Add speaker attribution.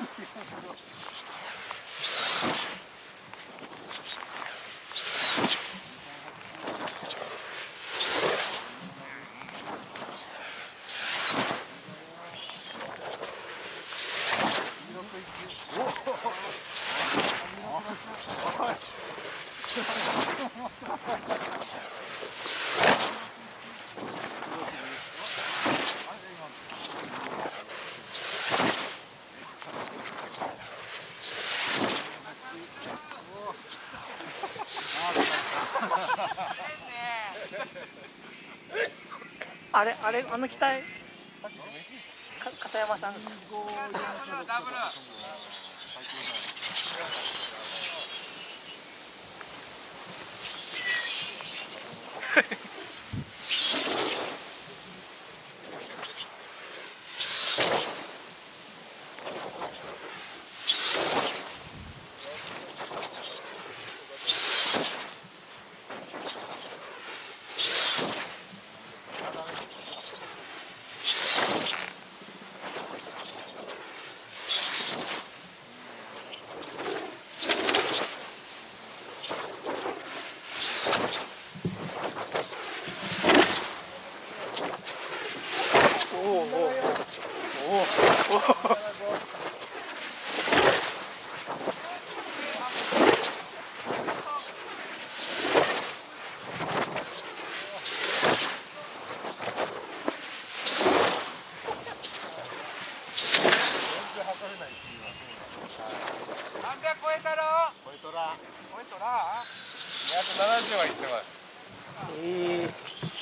Speaker 1: Oh, あれあれあの機体か片山さんですか？
Speaker 2: 270はいってます。